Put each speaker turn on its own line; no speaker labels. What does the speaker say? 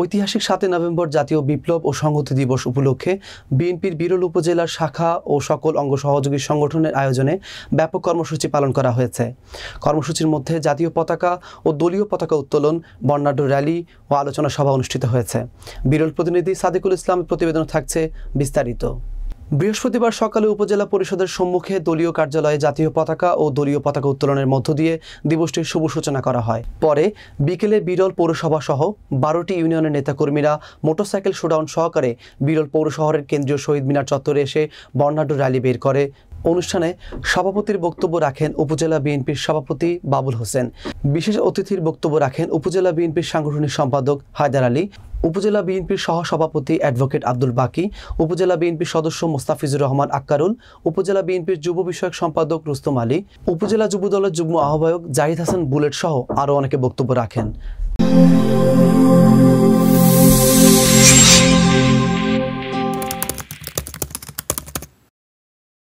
ঐতিহাসিক সাতই নভেম্বর জাতীয় বিপ্লব ও সংহতি দিবস উপলক্ষে বিএনপির বিরল উপজেলার শাখা ও সকল অঙ্গ সহযোগী সংগঠনের আয়োজনে ব্যাপক কর্মসূচি পালন করা হয়েছে। কর্মসূচির মধ্যে জাতীয় পতাকা ও দলীয় পতাকা উত্তোলন, বর্ণাঢ্য র্যালি ও আলোচনা সভা অনুষ্ঠিত হয়েছে। বিরল প্রতিনিধি সাদিকুল ইসলামের প্রতিবেদন থাকছে বিস্তারিত। বৃহস্পতিবার সকালে উপজেলা পরিষদের সম্মুখে দলীয় কার্যালয়ে জাতীয় পতাকা ও দলীয় পতাকা উত্তোলনের মধ্য দিয়ে দিবসটির শুভ সূচনা করা হয়। পরে বিকেলে বিরল পৌরসভা সহ বারোটি ইউনিয়নের নেতাকর্মীরা মোটরসাইকেল শোডাউন সহকারে বিরল পৌর শহরের কেন্দ্রীয় শহীদ মিনার চত্বরে এসে বর্ণাঢ্য র্যালি বের করে। অনুষ্ঠানে সভাপতির বক্তব্য রাখেন উপজেলা বিএনপির সভাপতি বাবুল হোসেন। বিশেষ অতিথির বক্তব্য রাখেন উপজেলা বিএনপির সাংগঠনিক সম্পাদক হায়দার আলী। উপজেলা বিএনপির সহসভাপতি অ্যাডভোকেট আব্দুল বাকি, উপজেলা বিএনপির সদস্য মোস্তাফিজুর রহমান আক্কারুল, উপজেলা বিএনপির যুব বিষয়ক সম্পাদক রুস্তম আলী, উপজেলা যুব দলের যুগ্ম আহ্বায়ক জাহিদ হাসান বুলেট সহ আরও অনেকে বক্তব্য রাখেন।